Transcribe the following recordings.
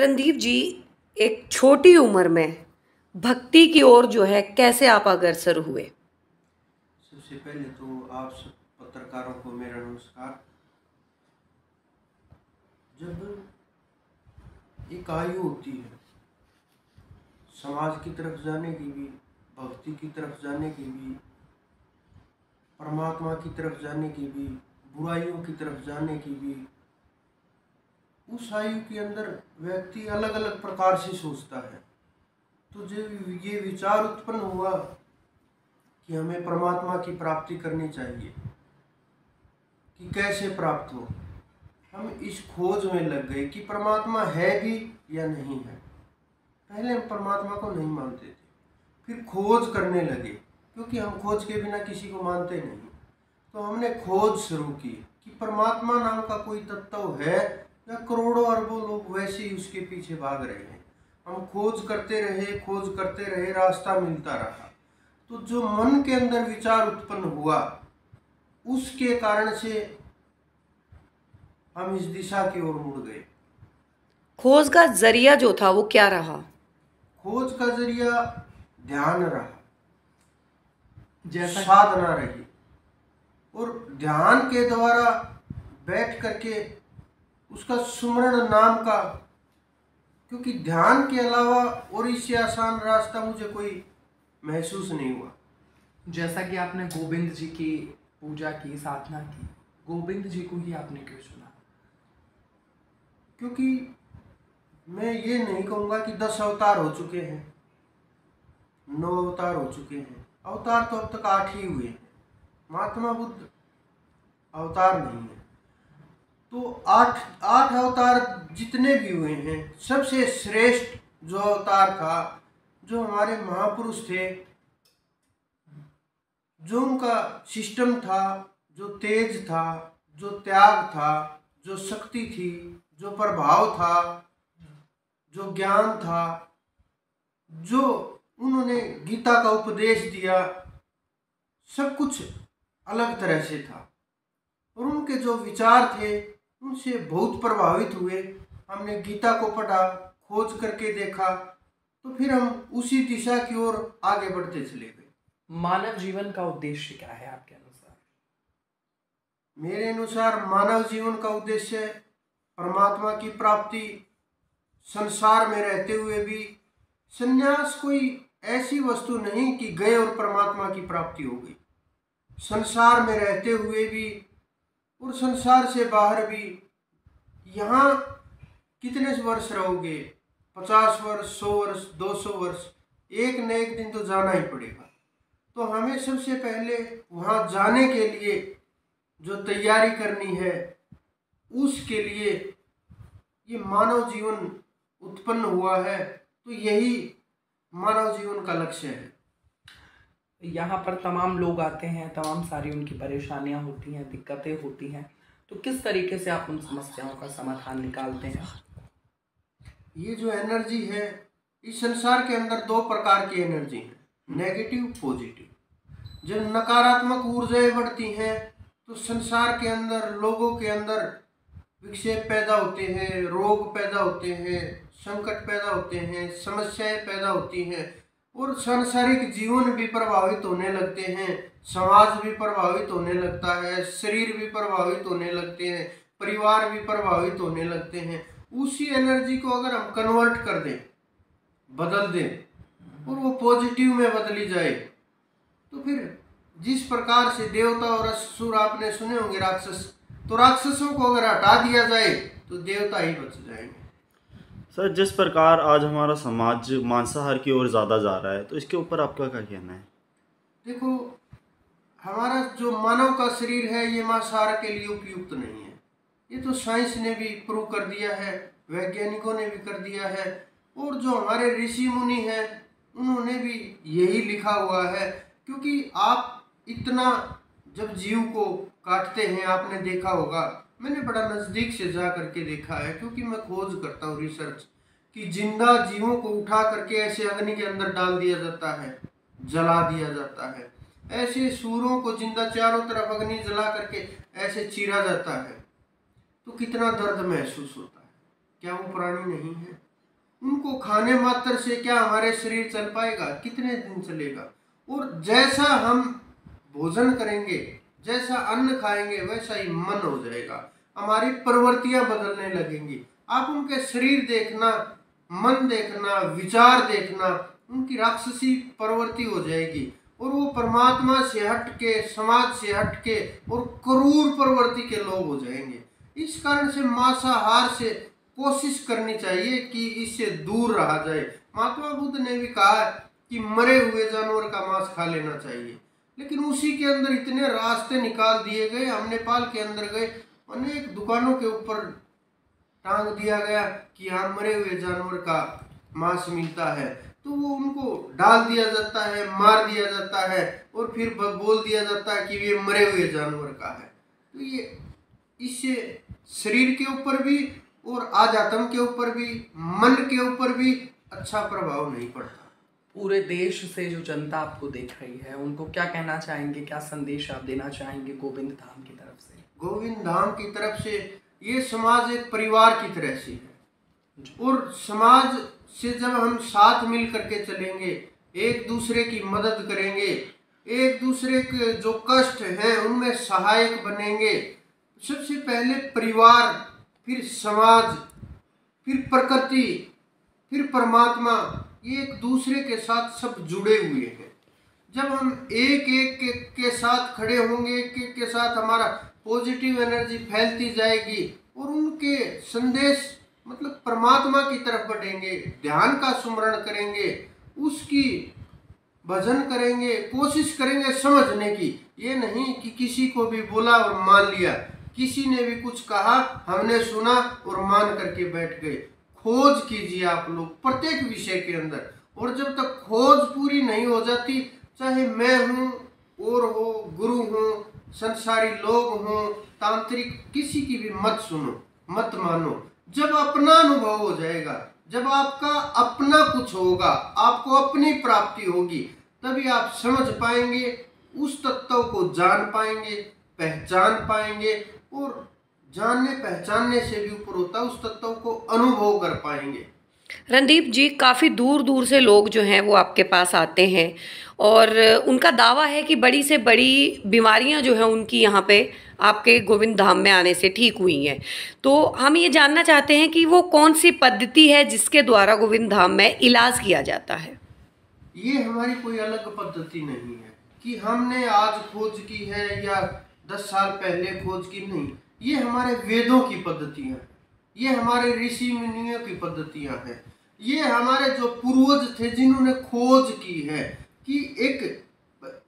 रणदीप जी, एक छोटी उम्र में भक्ति की ओर जो है, कैसे आप अग्रसर हुए? सबसे पहले तो आप सब पत्रकारों को मेरा नमस्कार। जब एक आयु होती है, समाज की तरफ़ जाने की भी, भक्ति की तरफ़ जाने की भी, परमात्मा की तरफ़ जाने की भी, बुराइयों की तरफ़ जाने की भी उस आयु के अंदर व्यक्ति अलग अलग प्रकार से सोचता है। तो जब ये विचार उत्पन्न हुआ कि हमें परमात्मा की प्राप्ति करनी चाहिए, कि कैसे प्राप्त हो, हम इस खोज में लग गए कि परमात्मा है भी या नहीं है। पहले हम परमात्मा को नहीं मानते थे, फिर खोज करने लगे, क्योंकि हम खोज के बिना किसी को मानते नहीं। तो हमने खोज शुरू की कि परमात्मा नाम का कोई तत्व है या करोड़ों अरबों लोग वैसे ही उसके पीछे भाग रहे हैं। हम खोज करते रहे खोज करते रहे रास्ता मिलता रहा। तो जो मन के अंदर विचार उत्पन्न हुआ उसके कारण से हम इस दिशा की ओर मुड़ गए। खोज का ज़रिया जो था वो क्या रहा? खोज का ज़रिया ध्यान रहा। जैसा साधना रही। और ध्यान के द्वारा बैठ करके उसका सुमरण नाम का। क्योंकि ध्यान के अलावा और इससे आसान रास्ता मुझे कोई महसूस नहीं हुआ। जैसा कि आपने गोविंद जी की पूजा की साधना की गोविंद जी को ही आपने क्यों चुना क्योंकि मैं ये नहीं कहूँगा कि दस अवतार हो चुके हैं नौ अवतार हो चुके हैं अवतार तो अब तक आठ ही हुए हैं। महात्मा बुद्ध अवतार नहीं है। तो आठ आठ अवतार जितने भी हुए हैं, सबसे श्रेष्ठ जो अवतार था, जो हमारे महापुरुष थे, जो उनका सिस्टम था, जो तेज था, जो त्याग था, जो शक्ति थी, जो प्रभाव था, जो ज्ञान था, जो उन्होंने गीता का उपदेश दिया, सब कुछ अलग तरह से था। और उनके जो विचार थे उनसे बहुत प्रभावित हुए। हमने गीता को पढ़ा खोज करके देखा तो फिर हम उसी दिशा की ओर आगे बढ़ते चले गए। मानव जीवन का उद्देश्य क्या है आपके अनुसार? मेरे अनुसार मानव जीवन का उद्देश्य परमात्मा की प्राप्ति संसार में रहते हुए भी। संन्यास कोई ऐसी वस्तु नहीं कि गए और परमात्मा की प्राप्ति हो गई। संसार में रहते हुए भी और संसार से बाहर भी यहाँ कितने वर्ष रहोगे? पचास वर्ष, सौ वर्ष, दो सौ वर्ष, एक न एक दिन तो जाना ही पड़ेगा। तो हमें सबसे पहले वहाँ जाने के लिए जो तैयारी करनी है, उसके लिए ये मानव जीवन उत्पन्न हुआ है तो यही मानव जीवन का लक्ष्य है। यहाँ पर तमाम लोग आते हैं, तमाम सारी उनकी परेशानियाँ होती हैं, दिक्कतें होती हैं। तो किस तरीके से आप उन समस्याओं का समाधान निकालते हैं? ये जो एनर्जी है, इस संसार के अंदर दो प्रकार की एनर्जी है, नेगेटिव, पॉजिटिव। जब नकारात्मक ऊर्जाएँ बढ़ती हैं तो संसार के अंदर, लोगों के अंदर विक्षेप पैदा होते हैं, रोग पैदा होते हैं, संकट पैदा होते हैं, समस्याएँ पैदा होती हैं। और सांसारिक जीवन भी प्रभावित होने लगते हैं। समाज भी प्रभावित होने लगता है, शरीर भी प्रभावित होने लगते हैं, परिवार भी प्रभावित होने लगते हैं। उसी एनर्जी को अगर हम कन्वर्ट कर दें, बदल दें, और वो पॉजिटिव में बदली जाए तो फिर जिस प्रकार से देवता और असुर आपने सुने होंगे राक्षस तो राक्षसों को अगर हटा दिया जाए तो देवता ही बच जाएँगे। सर, जिस प्रकार आज हमारा समाज मांसाहार की ओर ज़्यादा जा रहा है तो इसके ऊपर आपका क्या कहना है? देखो, हमारा जो मानव का शरीर है, ये मांसाहार के लिए उपयुक्त नहीं है। ये तो साइंस ने भी प्रूव कर दिया है, वैज्ञानिकों ने भी कर दिया है, और जो हमारे ऋषि मुनि हैं, उन्होंने भी यही लिखा हुआ है। क्योंकि आप इतना जब जीव को काटते हैं, आपने देखा होगा मैंने बड़ा नज़दीक से जा करके देखा है, क्योंकि मैं खोज करता हूँ रिसर्च कि ज़िंदा जीवों को उठा करके ऐसे अग्नि के अंदर डाल दिया जाता है, जला दिया जाता है। ऐसे सूरों को ज़िंदा चारों तरफ़ अग्नि जला करके ऐसे चीरा जाता है। तो कितना दर्द महसूस होता है? क्या वो प्राणी नहीं है? उनको खाने मात्र से क्या हमारे शरीर चल पाएगा? कितने दिन चलेगा? और जैसा हम भोजन करेंगे, जैसा अन्न खाएँगे, वैसा ही मन हो जाएगा। हमारी प्रवृत्तियाँ बदलने लगेंगी। आप उनके शरीर देखना, मन देखना, विचार देखना, उनकी राक्षसी प्रवृत्ति हो जाएगी। और वो परमात्मा से हट के समाज से हट के और क्रूर प्रवृत्ति के लोग हो जाएँगे। इस कारण से मांसाहार से कोशिश करनी चाहिए कि इससे दूर रहा जाए। महात्मा बुद्ध ने भी कहा कि मरे हुए जानवर का मांस खा लेना चाहिए। लेकिन उसी के अंदर इतने रास्ते निकाल दिए गए हम नेपाल के अंदर गए अनेक दुकानों के ऊपर टांग दिया गया कि यहाँ मरे हुए जानवर का मांस मिलता है। तो वो उनको डाल दिया जाता है, मार दिया जाता है और फिर बोल दिया जाता है कि ये मरे हुए जानवर का है। तो ये इससे शरीर के ऊपर भी और आध्यात्म के ऊपर भी, मन के ऊपर भी अच्छा प्रभाव नहीं पड़ता। पूरे देश से जो जनता आपको देख रही है, उनको क्या कहना चाहेंगे, क्या संदेश आप देना चाहेंगे गोविंद धाम की तरफ़ से? गोविंद धाम की तरफ़ से ये समाज एक परिवार की तरह से है। और समाज से जब हम साथ मिल करके चलेंगे एक दूसरे की मदद करेंगे एक दूसरे के जो कष्ट हैं उनमें सहायक बनेंगे सबसे पहले परिवार फिर समाज फिर प्रकृति फिर परमात्मा ये एक दूसरे के साथ सब जुड़े हुए हैं। जब हम एक एक के, के साथ खड़े होंगे एक एक के साथ हमारा पॉजिटिव एनर्जी फैलती जाएगी और उनके संदेश मतलब परमात्मा की तरफ़ बढ़ेंगे, ध्यान का सुमरण करेंगे, उसकी भजन करेंगे, कोशिश करेंगे समझने की। ये नहीं कि किसी को भी बोला और मान लिया। किसी ने भी कुछ कहा, हमने सुना और मान करके बैठ गए। खोज कीजिए आप लोग प्रत्येक विषय के अंदर। और जब तक खोज पूरी नहीं हो जाती, चाहे मैं हूँ, और हो, गुरु हूँ संसारी लोग हों, तांत्रिक किसी की भी मत सुनो, मत मानो। जब अपना अनुभव हो जाएगा, जब आपका अपना कुछ होगा, आपको अपनी प्राप्ति होगी, तभी आप समझ पाएँगे, उस तत्व को जान पाएँगे, पहचान पाएँगे और जानने पहचानने से भी ऊपर होता है, उस तत्व को अनुभव कर पाएँगे। रणदीप जी, काफ़ी दूर दूर से लोग जो हैं वो आपके पास आते हैं और उनका दावा है कि बड़ी से बड़ी बीमारियाँ जो हैं उनकी यहाँ पे आपके गोविंद धाम में आने से ठीक हुई हैं। तो हम ये जानना चाहते हैं कि वो कौन सी पद्धति है जिसके द्वारा गोविंद धाम में इलाज किया जाता है? ये हमारी कोई अलग पद्धति नहीं है कि हमने आज खोज की है या दस साल पहले खोज की नहीं। ये हमारे वेदों की पद्धतियाँ ये हमारे ऋषि मुनियों की पद्धतियाँ हैं। ये हमारे जो पूर्वज थे, जिन्होंने खोज की है कि एक,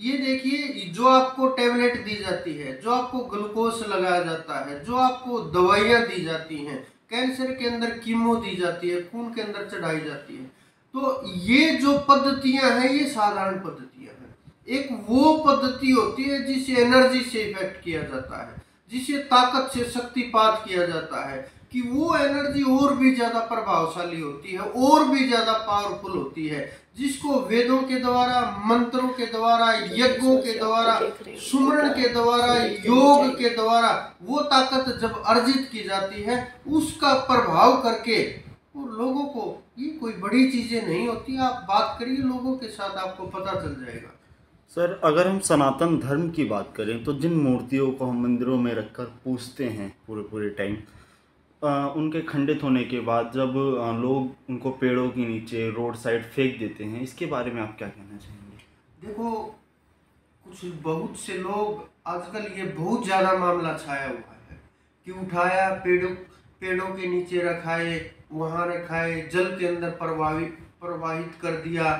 ये देखिए, जो आपको टेबलेट दी जाती है, जो आपको ग्लूकोज लगाया जाता है, जो आपको दवाइयाँ दी जाती हैं, कैंसर के अंदर कीमो दी जाती है, खून के अंदर चढ़ाई जाती है। तो ये जो पद्धतियाँ हैं, ये साधारण पद्धतियाँ हैं। एक वो पद्धति होती है जिसे एनर्जी से इफ़ेक्ट किया जाता है, जिसे ताकत से शक्तिपात किया जाता है। कि वो एनर्जी और भी ज़्यादा प्रभावशाली होती है और भी ज़्यादा पावरफुल होती है जिसको वेदों के द्वारा मंत्रों के द्वारा यज्ञों के द्वारा सुमरण के द्वारा योग के द्वारा वो ताकत जब अर्जित की जाती है उसका प्रभाव करके वो लोगों को ये कोई बड़ी चीज़ें नहीं होती आप बात करिए लोगों के साथ आपको पता चल जाएगा। सर अगर हम सनातन धर्म की बात करें तो जिन मूर्तियों को हम मंदिरों में रखकर पूछते हैं पूरे पूरे टाइम उनके खंडित होने के बाद जब लोग उनको पेड़ों के नीचे, रोड साइड फेंक देते हैं, इसके बारे में आप क्या कहना चाहेंगे? देखो, कुछ बहुत से लोग, आजकल ये बहुत ज़्यादा मामला छाया हुआ है कि उठाया, पेड़ों पेड़ों के नीचे रखाए, वहाँ रखाए, जल के अंदर प्रवाहित प्रवाहित कर दिया।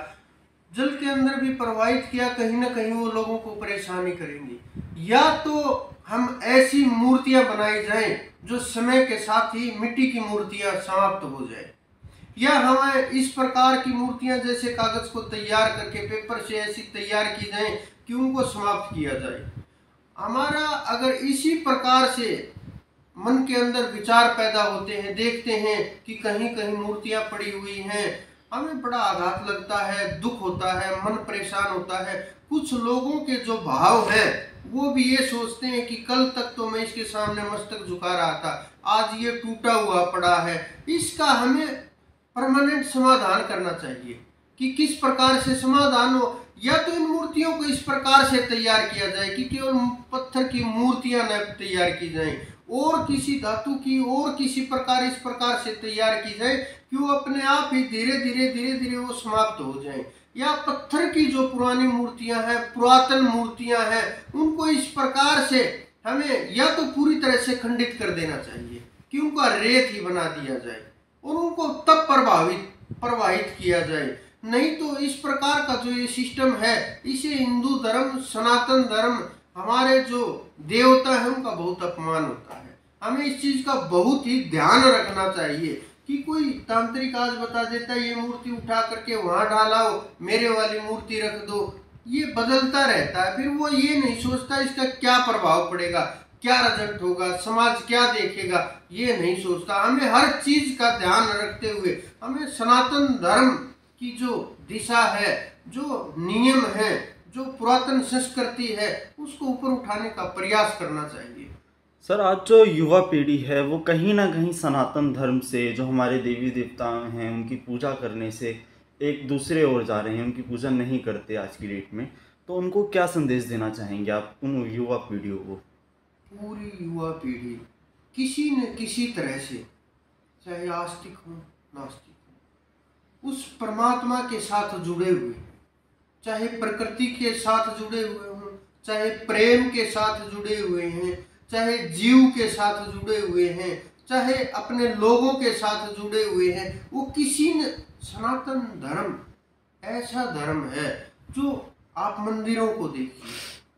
जल के अंदर भी प्रवाहित किया, कहीं ना कहीं वो लोगों को परेशानी करेंगी। या तो हम ऐसी मूर्तियाँ बनाई जाएँ जो समय के साथ ही मिट्टी की मूर्तियाँ समाप्त हो जाए। या हमें इस प्रकार की मूर्तियाँ जैसे कागज़ को तैयार करके, पेपर से ऐसी तैयार की जाए कि उनको समाप्त किया जाए। हमारा अगर इसी प्रकार से मन के अंदर विचार पैदा होते हैं, देखते हैं कि कहीं कहीं मूर्तियाँ पड़ी हुई हैं हमें बड़ा आघात लगता है, दुख होता है, मन परेशान होता है। कुछ लोगों के जो भाव है, वो भी ये सोचते हैं कि कल तक तो मैं इसके सामने मस्तक झुका रहा था, आज ये टूटा हुआ पड़ा है। इसका हमें परमानेंट समाधान करना चाहिए कि किस प्रकार से समाधान हो। या तो इन मूर्तियों को इस प्रकार से तैयार किया जाए कि केवल पत्थर की मूर्तियाँ न तैयार की जाएँ और किसी धातु की और किसी प्रकार इस प्रकार से तैयार की जाए कि वो अपने आप ही धीरे धीरे धीरे धीरे वो समाप्त हो जाए। या पत्थर की जो पुरानी मूर्तियाँ हैं, पुरातन मूर्तियाँ हैं, उनको इस प्रकार से हमें या तो पूरी तरह से खंडित कर देना चाहिए कि उनका रेत ही बना दिया जाए और उनको तब प्रभावित, प्रवाहित किया जाए। नहीं तो इस प्रकार का जो ये सिस्टम है, इसे हिंदू धर्म, सनातन धर्म हमारे जो देवता है, उनका बहुत अपमान होता है। हमें इस चीज़ का बहुत ही ध्यान रखना चाहिए कि कोई तांत्रिक आज बता देता है, ये मूर्ति उठा करके वहाँ डालाओ, मेरे वाली मूर्ति रख दो। ये बदलता रहता है, फिर वो ये नहीं सोचता इसका क्या प्रभाव पड़ेगा, क्या रिज़ल्ट होगा, समाज क्या देखेगा, ये नहीं सोचता। हमें हर चीज़ का ध्यान रखते हुए, हमें सनातन धर्म की जो दिशा है, जो नियम है जो पुरातन संस्कृति है उसको ऊपर उठाने का प्रयास करना चाहिए। सर आज जो युवा पीढ़ी है वो कहीं ना कहीं सनातन धर्म से जो हमारे देवी देवता हैं उनकी पूजा करने से एक दूसरे ओर जा रहे हैं उनकी पूजा नहीं करते आज की डेट में तो उनको क्या संदेश देना चाहेंगे आप उन युवा पीढ़ियों को? पूरी युवा पीढ़ी किसी न किसी तरह से चाहे आस्तिक हो नास्तिक हो उस परमात्मा के साथ जुड़े हुए चाहे प्रकृति के साथ जुड़े हुए हों, चाहे प्रेम के साथ जुड़े हुए हैं, चाहे जीव के साथ जुड़े हुए हैं, चाहे अपने लोगों के साथ जुड़े हुए हैं, वो किसी न, सनातन धर्म, ऐसा धर्म है जो आप मंदिरों को देखिए,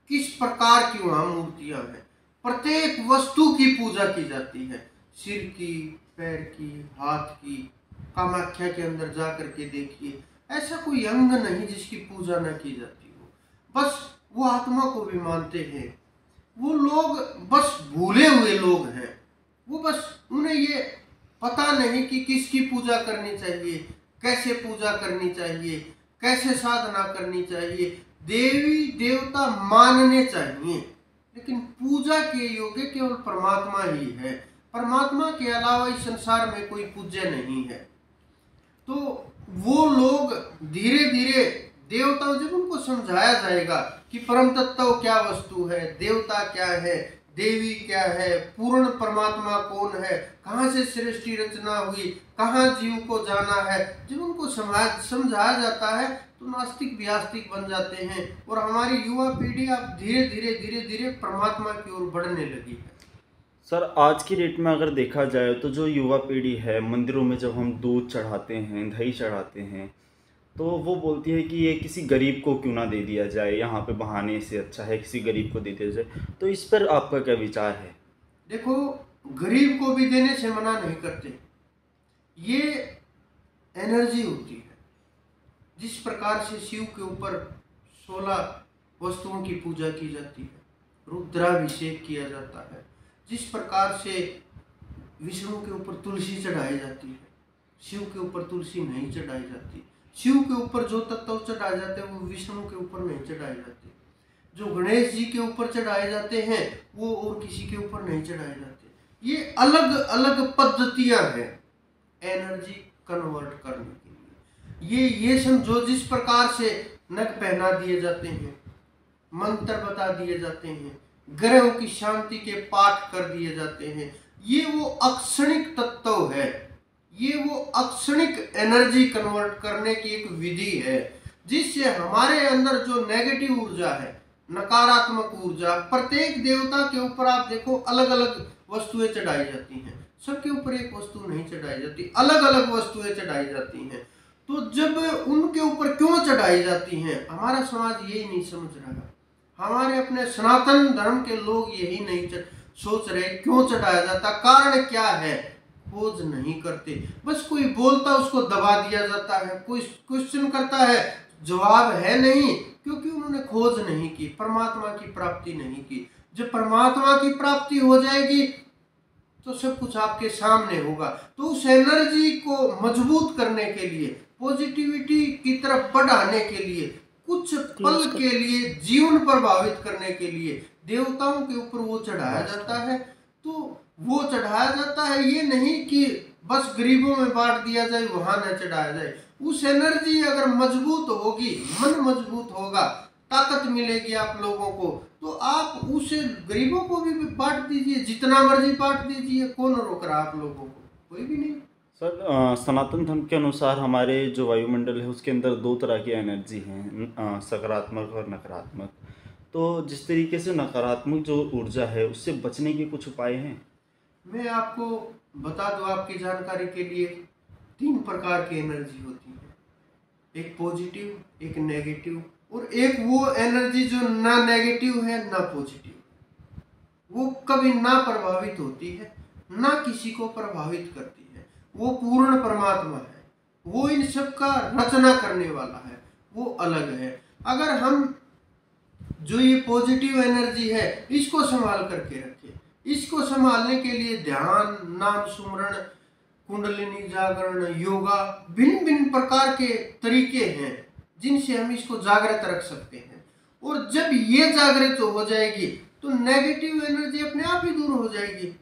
किस प्रकार की वहाँ मूर्तियाँ हैं। प्रत्येक वस्तु की पूजा की जाती है। सिर की, पैर की, हाथ की, कामाख्या के अंदर जा करके देखिए ऐसा कोई अंग नहीं जिसकी पूजा न की जाती हो। बस वो आत्मा को भी मानते हैं। वो लोग बस भूले हुए लोग हैं। वो बस उन्हें ये पता नहीं कि किसकी पूजा करनी चाहिए, कैसे पूजा करनी चाहिए, कैसे साधना करनी चाहिए। देवी, देवता मानने चाहिए। लेकिन पूजा के योग्य केवल परमात्मा ही है। परमात्मा के अलावा इस संसार में कोई पूज्य नहीं है। तो वो लोग धीरे धीरे देवताओं, जब उनको समझाया जाएगा कि परम तत्व क्या वस्तु है, देवता क्या है, देवी क्या है, पूर्ण परमात्मा कौन है, कहाँ से सृष्टि रचना हुई, कहाँ जीव को जाना है, जब उनको समझाया जाता है तो नास्तिक भी आस्तिक बन जाते हैं और हमारी युवा पीढ़ी अब धीरे धीरे धीरे धीरे परमात्मा की ओर बढ़ने लगी है। सर, आज की डेट में अगर देखा जाए तो जो युवा पीढ़ी है, मंदिरों में जब हम दूध चढ़ाते हैं, दही चढ़ाते हैं तो वो बोलती है कि ये किसी गरीब को क्यों ना दे दिया जाए? यहाँ पे बहाने से अच्छा है, किसी गरीब को दे दिया जाए। तो इस पर आपका क्या विचार है? देखो, गरीब को भी देने से मना नहीं करते। ये एनर्जी होती है। जिस प्रकार से शिव के ऊपर सोलह वस्तुओं की पूजा की जाती है, रुद्राभिषेक किया जाता है जिस प्रकार से विष्णु के ऊपर तुलसी चढ़ाई जाती है, शिव के ऊपर तुलसी नहीं चढ़ाई जाती। शिव के ऊपर जो तत्व चढ़ाए जाते हैं, वो विष्णु के ऊपर नहीं चढ़ाए जाते। जो गणेश जी के ऊपर चढ़ाए जाते हैं, वो और किसी के ऊपर नहीं चढ़ाए जाते। ये अलग अलग पद्धतियाँ हैं एनर्जी कन्वर्ट करने के लिए। ये ये समझो जिस प्रकार से नग पहना दिए जाते हैं, मंत्र बता दिए जाते हैं ग्रहों की शांति के पाठ कर दिए जाते हैं। ये वो अक्षणिक तत्व है। ये वो अक्षणिक एनर्जी कन्वर्ट करने की एक विधि है, जिससे हमारे अंदर जो नेगेटिव ऊर्जा है, नकारात्मक ऊर्जा, प्रत्येक देवता के ऊपर आप देखो अलग अलग वस्तुएँ चढ़ाई जाती हैं। सबके ऊपर एक वस्तु नहीं चढ़ाई जाती अलग अलग वस्तुएँ चढ़ाई जाती हैं। तो जब उनके ऊपर क्यों चढ़ाई जाती हैं, हमारा समाज यही नहीं समझ रहा। हमारे अपने सनातन धर्म के लोग यही नहीं सोच रहे, क्यों चढ़ाया जाता? कारण क्या है? खोज नहीं करते। बस कोई बोलता, उसको दबा दिया जाता है। कोई क्वेश्चन करता है, जवाब है नहीं, क्योंकि उन्होंने खोज नहीं की, परमात्मा की प्राप्ति नहीं की। जब परमात्मा की प्राप्ति हो जाएगी तो सब कुछ आपके सामने होगा। तो उस एनर्जी को मज़बूत करने के लिए पॉजिटिविटी की तरफ़ बढ़ाने के लिए कुछ पल के लिए जीवन प्रभावित करने के लिए देवताओं के ऊपर वो चढ़ाया जाता है। तो वो चढ़ाया जाता है ये नहीं कि बस गरीबों में बांट दिया जाए वहाँ न चढ़ाया जाए। उस एनर्जी अगर मज़बूत होगी मन मज़बूत होगा ताकत मिलेगी आप लोगों को तो आप उसे गरीबों को भी बांट दीजिए जितना मर्ज़ी बांट दीजिए कौन रोक रहा आप लोगों को? कोई भी नहीं। सर सनातन धर्म के अनुसार हमारे जो वायुमंडल है, उसके अंदर दो तरह की एनर्जी हैं सकारात्मक और नकारात्मक। तो जिस तरीके से नकारात्मक जो ऊर्जा है, उससे बचने के कुछ उपाय हैं? मैं आपको बता दूँ आपकी जानकारी के लिए, तीन प्रकार की एनर्जी होती है। एक पॉजिटिव एक नेगेटिव और एक वो एनर्जी जो ना नेगेटिव है, ना पॉजिटिव वो कभी ना प्रभावित होती है, ना किसी को प्रभावित करती है। वो पूर्ण परमात्मा है, वो इन सब का रचना करने वाला है, वो अलग है। अगर हम जो ये पॉजिटिव एनर्जी है, इसको संभाल करके रखें, इसको संभालने के लिए ध्यान, नाम सुमरण, कुंडलिनी जागरण, योगा भिन्न भिन्न प्रकार के तरीके हैं, जिनसे हम इसको जागृत रख सकते हैं। और जब ये जागृत हो जाएगी तो नेगेटिव एनर्जी अपने आप ही दूर हो जाएगी।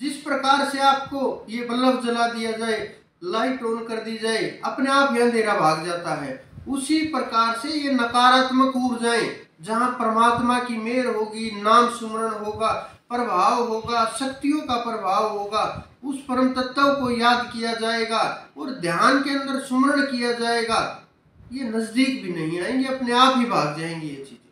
जिस प्रकार से आपको ये बल्लभ जला दिया जाए, लाइट ऑन कर दी जाए, अपने आप ही अंधेरा भाग जाता है। उसी प्रकार से ये नकारात्मक ऊर्जाएँ जहाँ परमात्मा की मेहर होगी, नाम सुमरण होगा, प्रभाव होगा, शक्तियों का प्रभाव होगा, उस परम तत्व को याद किया जाएगा और ध्यान के अंदर सुमरण किया जाएगा। ये नज़दीक भी नहीं आएँगे, अपने आप ही भाग जाएँगे ये चीज़ें।